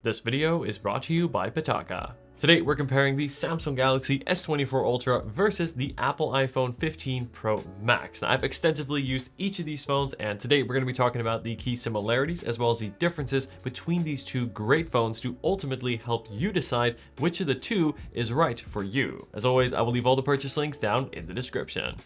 This video is brought to you by Pitaka. Today we're comparing the Samsung Galaxy S24 Ultra versus the Apple iPhone 15 Pro Max. Now, I've extensively used each of these phones and today we're going to be talking about the key similarities as well as the differences between these two great phones to ultimately help you decide which of the two is right for you. As always, I will leave all the purchase links down in the description.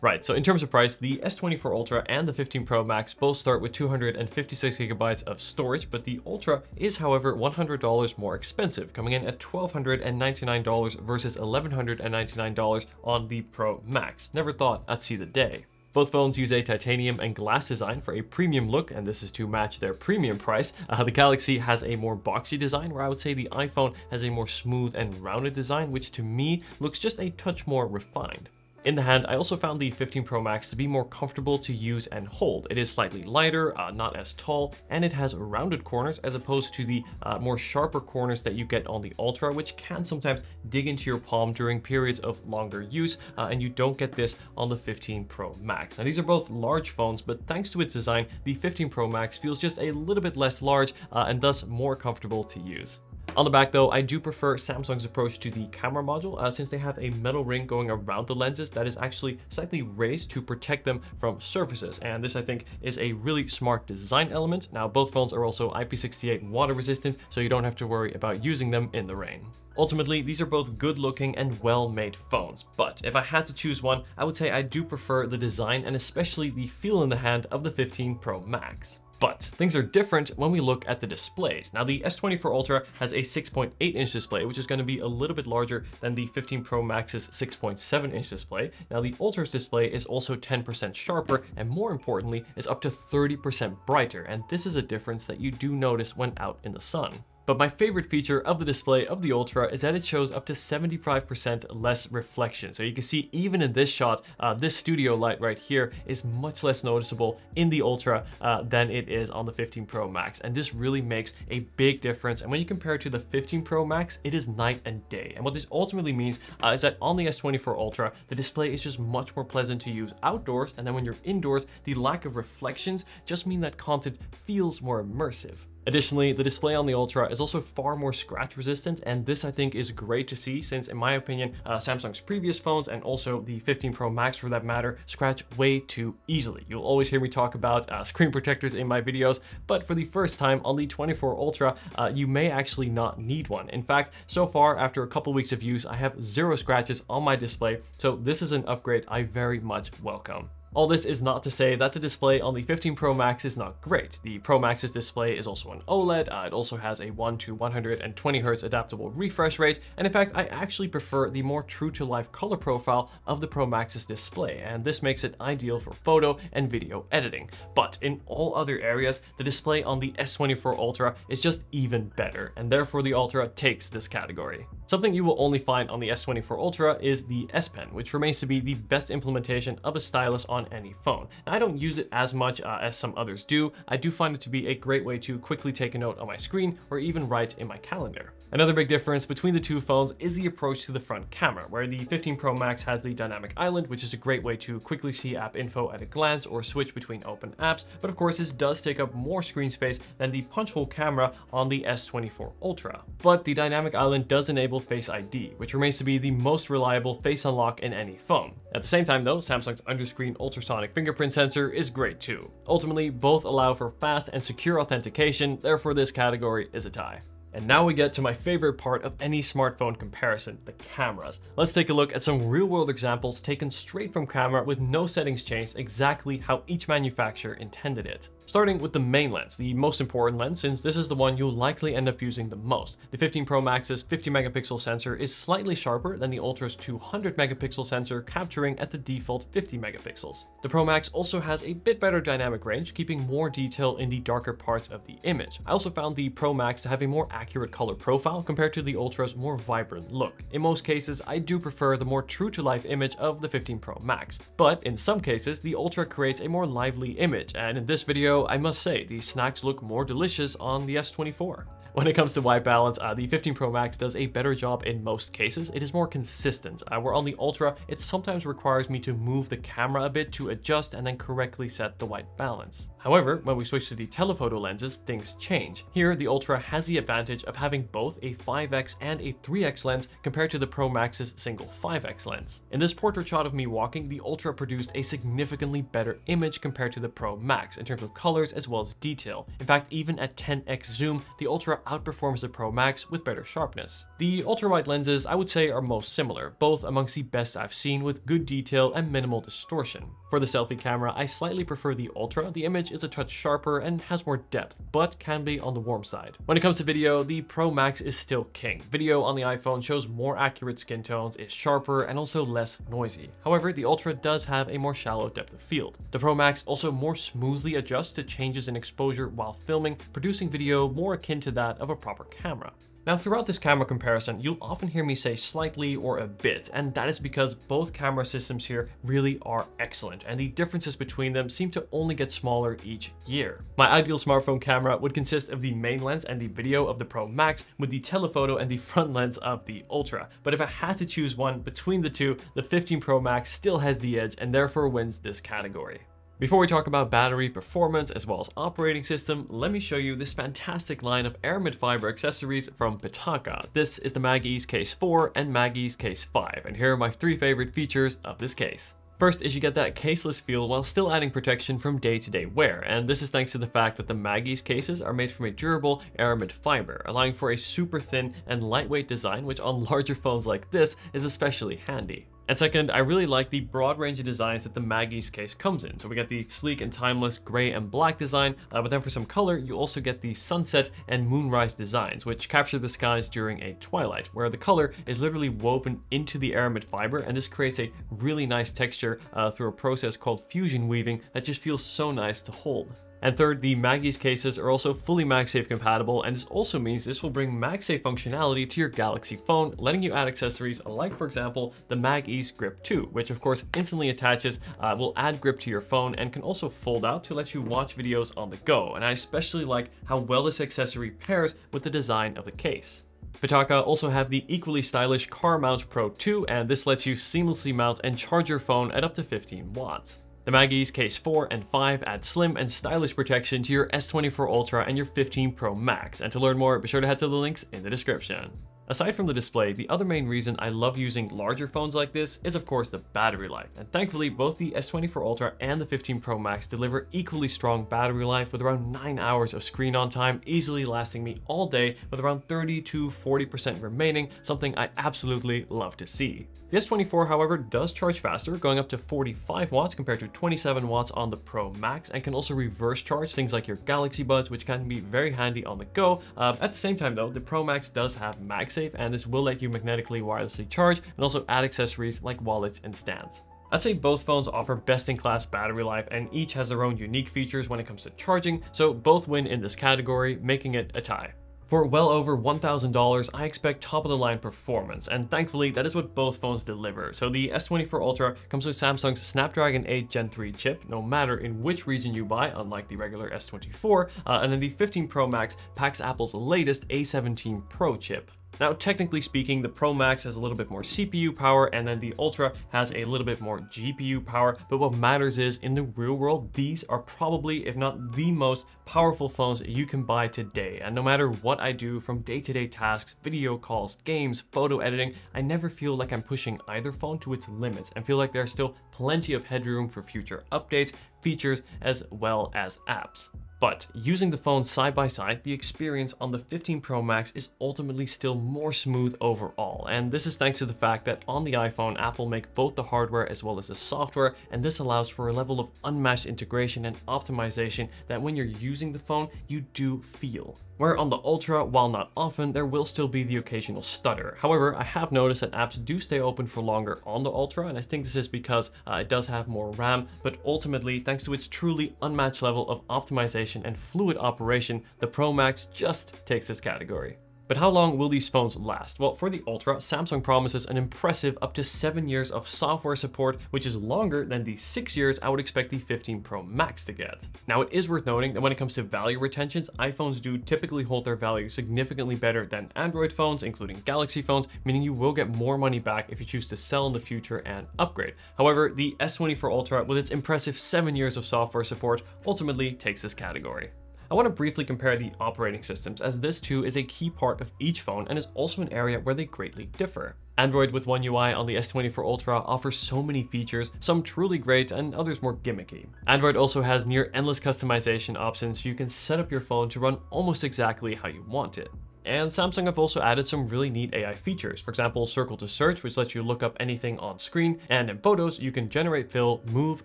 Right, so in terms of price, the S24 Ultra and the 15 Pro Max both start with 256 gigabytes of storage, but the Ultra is, however, $100 more expensive, coming in at $1,299 versus $1,199 on the Pro Max. Never thought I'd see the day. Both phones use a titanium and glass design for a premium look, and this is to match their premium price. Uh, the Galaxy has a more boxy design, where I would say the iPhone has a more smooth and rounded design, which to me looks just a touch more refined. In the hand, I also found the 15 Pro Max to be more comfortable to use and hold. It is slightly lighter, uh, not as tall, and it has rounded corners as opposed to the uh, more sharper corners that you get on the Ultra, which can sometimes dig into your palm during periods of longer use, uh, and you don't get this on the 15 Pro Max. Now, these are both large phones, but thanks to its design, the 15 Pro Max feels just a little bit less large uh, and thus more comfortable to use. On the back though, I do prefer Samsung's approach to the camera module uh, since they have a metal ring going around the lenses that is actually slightly raised to protect them from surfaces. And this I think is a really smart design element. Now both phones are also IP68 water resistant, so you don't have to worry about using them in the rain. Ultimately, these are both good looking and well made phones, but if I had to choose one, I would say I do prefer the design and especially the feel in the hand of the 15 Pro Max. But things are different when we look at the displays. Now the S24 Ultra has a 6.8 inch display, which is going to be a little bit larger than the 15 Pro Max's 6.7 inch display. Now the Ultra's display is also 10% sharper and more importantly is up to 30% brighter. And this is a difference that you do notice when out in the sun. But my favorite feature of the display of the Ultra is that it shows up to 75% less reflection. So you can see even in this shot, uh, this studio light right here is much less noticeable in the Ultra uh, than it is on the 15 Pro Max. And this really makes a big difference. And when you compare it to the 15 Pro Max, it is night and day. And what this ultimately means uh, is that on the S24 Ultra, the display is just much more pleasant to use outdoors. And then when you're indoors, the lack of reflections just mean that content feels more immersive. Additionally, the display on the Ultra is also far more scratch resistant, and this I think is great to see since in my opinion, uh, Samsung's previous phones and also the 15 Pro Max for that matter, scratch way too easily. You'll always hear me talk about uh, screen protectors in my videos, but for the first time on the 24 Ultra, uh, you may actually not need one. In fact, so far after a couple weeks of use, I have zero scratches on my display, so this is an upgrade I very much welcome. All this is not to say that the display on the 15 Pro Max is not great. The Pro Max's display is also an OLED, uh, it also has a 1 to 120Hz adaptable refresh rate, and in fact I actually prefer the more true-to-life color profile of the Pro Max's display, and this makes it ideal for photo and video editing. But in all other areas, the display on the S24 Ultra is just even better, and therefore the Ultra takes this category. Something you will only find on the S24 Ultra is the S Pen, which remains to be the best implementation of a stylus on any phone. I don't use it as much uh, as some others do. I do find it to be a great way to quickly take a note on my screen or even write in my calendar. Another big difference between the two phones is the approach to the front camera, where the 15 Pro Max has the dynamic island, which is a great way to quickly see app info at a glance or switch between open apps. But of course, this does take up more screen space than the punch hole camera on the S24 Ultra. But the dynamic island does enable Face ID, which remains to be the most reliable face unlock in any phone. At the same time though, Samsung's underscreen ultrasonic fingerprint sensor is great too. Ultimately, both allow for fast and secure authentication, therefore this category is a tie. And now we get to my favorite part of any smartphone comparison, the cameras. Let's take a look at some real world examples taken straight from camera with no settings changed exactly how each manufacturer intended it. Starting with the main lens, the most important lens since this is the one you'll likely end up using the most. The 15 Pro Max's 50 megapixel sensor is slightly sharper than the Ultra's 200 megapixel sensor capturing at the default 50 megapixels. The Pro Max also has a bit better dynamic range, keeping more detail in the darker parts of the image. I also found the Pro Max to have a more accurate color profile compared to the Ultra's more vibrant look. In most cases, I do prefer the more true to life image of the 15 Pro Max, but in some cases, the Ultra creates a more lively image, and in this video, I must say, the snacks look more delicious on the S24. When it comes to white balance, uh, the 15 Pro Max does a better job in most cases. It is more consistent, uh, where on the Ultra, it sometimes requires me to move the camera a bit to adjust and then correctly set the white balance. However, when we switch to the telephoto lenses, things change. Here, the Ultra has the advantage of having both a 5x and a 3x lens compared to the Pro Max's single 5x lens. In this portrait shot of me walking, the Ultra produced a significantly better image compared to the Pro Max in terms of colors as well as detail. In fact, even at 10x zoom, the Ultra outperforms the Pro Max with better sharpness. The ultra-wide lenses I would say are most similar, both amongst the best I've seen with good detail and minimal distortion. For the selfie camera, I slightly prefer the Ultra. The image is a touch sharper and has more depth, but can be on the warm side. When it comes to video, the Pro Max is still king. Video on the iPhone shows more accurate skin tones, is sharper, and also less noisy. However, the Ultra does have a more shallow depth of field. The Pro Max also more smoothly adjusts to changes in exposure while filming, producing video more akin to that of a proper camera. Now throughout this camera comparison, you'll often hear me say slightly or a bit, and that is because both camera systems here really are excellent, and the differences between them seem to only get smaller each year. My ideal smartphone camera would consist of the main lens and the video of the Pro Max, with the telephoto and the front lens of the Ultra. But if I had to choose one between the two, the 15 Pro Max still has the edge and therefore wins this category. Before we talk about battery performance as well as operating system, let me show you this fantastic line of aramid fiber accessories from Pitaka. This is the MagEZ Case 4 and MagEZ Case 5, and here are my three favorite features of this case. First is you get that caseless feel while still adding protection from day-to-day -day wear, and this is thanks to the fact that the MagEZ cases are made from a durable aramid fiber, allowing for a super thin and lightweight design which on larger phones like this is especially handy. And second, I really like the broad range of designs that the MagEZ case comes in. So we get the sleek and timeless gray and black design, uh, but then for some color, you also get the sunset and moonrise designs, which capture the skies during a twilight, where the color is literally woven into the aramid fiber, and this creates a really nice texture uh, through a process called fusion weaving that just feels so nice to hold. And third, the MagEZ cases are also fully MagSafe compatible, and this also means this will bring MagSafe functionality to your Galaxy phone, letting you add accessories like, for example, the MagEZ Grip 2, which of course instantly attaches, uh, will add grip to your phone, and can also fold out to let you watch videos on the go. And I especially like how well this accessory pairs with the design of the case. Pitaka also have the equally stylish Car Mount Pro 2, and this lets you seamlessly mount and charge your phone at up to 15 watts. The MagEZ Case 4 and 5 add slim and stylish protection to your S24 Ultra and your 15 Pro Max, and to learn more, be sure to head to the links in the description. Aside from the display, the other main reason I love using larger phones like this is of course the battery life. And thankfully, both the S24 Ultra and the 15 Pro Max deliver equally strong battery life with around 9 hours of screen on time, easily lasting me all day with around 30 to 40% remaining, something I absolutely love to see. The S24, however, does charge faster, going up to 45 watts compared to 27 watts on the Pro Max, and can also reverse charge things like your Galaxy Buds, which can be very handy on the go. Uh, at the same time though, the Pro Max does have MagSafe, and this will let you magnetically wirelessly charge, and also add accessories like wallets and stands. I'd say both phones offer best-in-class battery life and each has their own unique features when it comes to charging, so both win in this category, making it a tie. For well over $1,000, I expect top-of-the-line performance, and thankfully that is what both phones deliver. So the S24 Ultra comes with Samsung's Snapdragon 8 Gen 3 chip, no matter in which region you buy, unlike the regular S24, uh, and then the 15 Pro Max packs Apple's latest A17 Pro chip. Now, technically speaking, the Pro Max has a little bit more CPU power and then the Ultra has a little bit more GPU power, but what matters is in the real world, these are probably, if not the most powerful phones you can buy today. And no matter what I do from day-to-day -day tasks, video calls, games, photo editing, I never feel like I'm pushing either phone to its limits and feel like there's still plenty of headroom for future updates, features, as well as apps. But using the phones side by side, the experience on the 15 Pro Max is ultimately still more smooth overall. And this is thanks to the fact that on the iPhone, Apple make both the hardware as well as the software, and this allows for a level of unmatched integration and optimization that when you're using the phone, you do feel. Where on the Ultra, while not often, there will still be the occasional stutter. However, I have noticed that apps do stay open for longer on the Ultra, and I think this is because uh, it does have more RAM, but ultimately, thanks to its truly unmatched level of optimization and fluid operation, the Pro Max just takes this category. But how long will these phones last? Well, for the Ultra, Samsung promises an impressive up to 7 years of software support, which is longer than the 6 years I would expect the 15 Pro Max to get. Now, it is worth noting that when it comes to value retentions, iPhones do typically hold their value significantly better than Android phones, including Galaxy phones, meaning you will get more money back if you choose to sell in the future and upgrade. However, the S24 Ultra, with its impressive 7 years of software support, ultimately takes this category. I want to briefly compare the operating systems as this too is a key part of each phone and is also an area where they greatly differ. Android with One UI on the S24 Ultra offers so many features, some truly great and others more gimmicky. Android also has near endless customization options so you can set up your phone to run almost exactly how you want it. And Samsung have also added some really neat AI features. For example, Circle to Search, which lets you look up anything on screen, and in photos, you can generate, fill, move,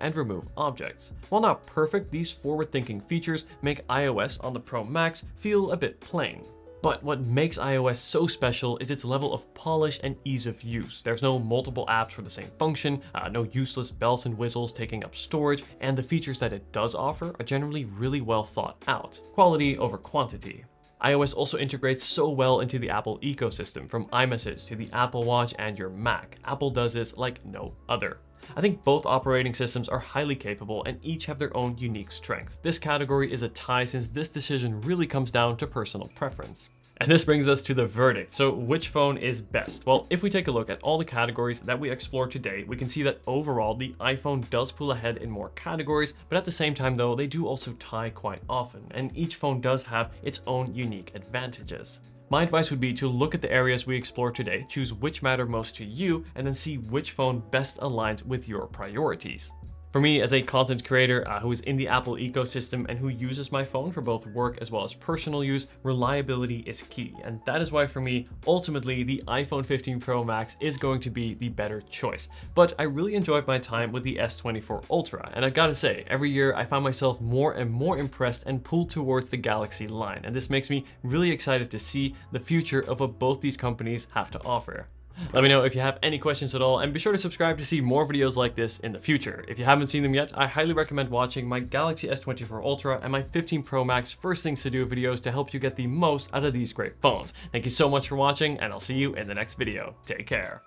and remove objects. While not perfect, these forward-thinking features make iOS on the Pro Max feel a bit plain. But what makes iOS so special is its level of polish and ease of use. There's no multiple apps for the same function, uh, no useless bells and whistles taking up storage, and the features that it does offer are generally really well thought out. Quality over quantity iOS also integrates so well into the Apple ecosystem, from iMessage to the Apple Watch and your Mac. Apple does this like no other. I think both operating systems are highly capable and each have their own unique strength. This category is a tie since this decision really comes down to personal preference. And this brings us to the verdict. So which phone is best? Well, if we take a look at all the categories that we explored today, we can see that overall the iPhone does pull ahead in more categories, but at the same time though, they do also tie quite often, and each phone does have its own unique advantages. My advice would be to look at the areas we explored today, choose which matter most to you, and then see which phone best aligns with your priorities. For me, as a content creator uh, who is in the Apple ecosystem and who uses my phone for both work as well as personal use, reliability is key. And that is why for me, ultimately, the iPhone 15 Pro Max is going to be the better choice. But I really enjoyed my time with the S24 Ultra. And I gotta say, every year I find myself more and more impressed and pulled towards the Galaxy line. And this makes me really excited to see the future of what both these companies have to offer. Let me know if you have any questions at all, and be sure to subscribe to see more videos like this in the future. If you haven't seen them yet, I highly recommend watching my Galaxy S24 Ultra and my 15 Pro Max first things to do videos to help you get the most out of these great phones. Thank you so much for watching, and I'll see you in the next video. Take care.